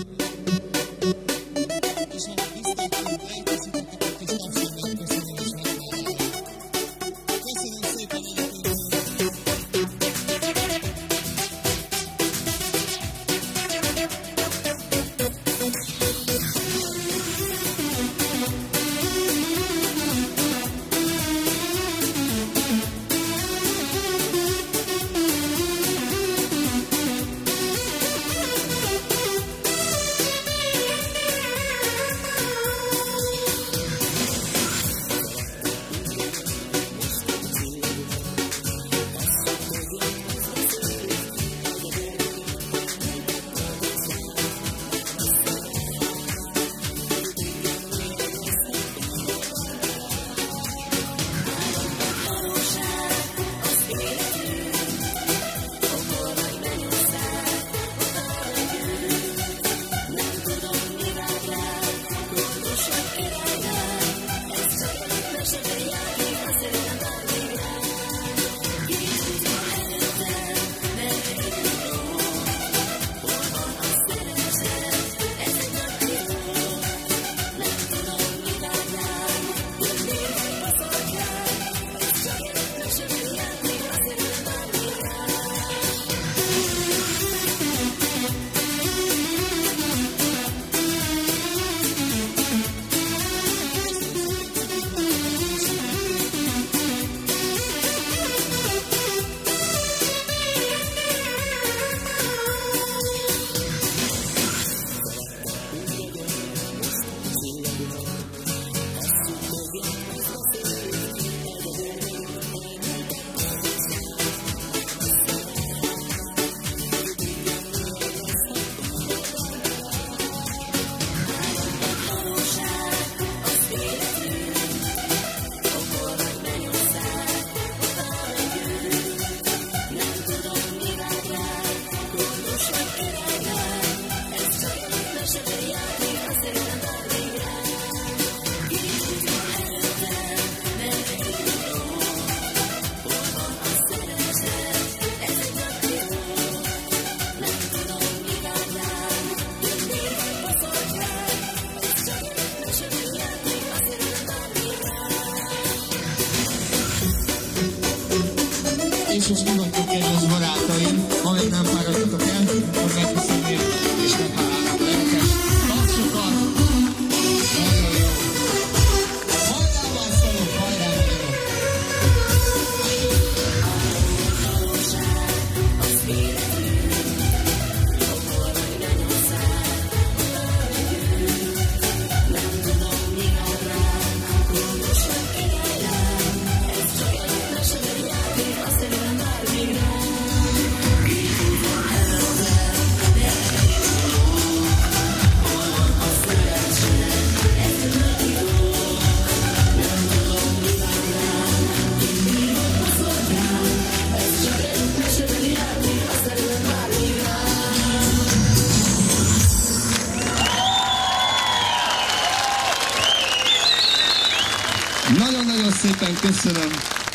え? És most nyugodtan kedves barátaim, ha még nem fáradtatok el, akkor megköszönnék és meghálálnak szépen köszönöm.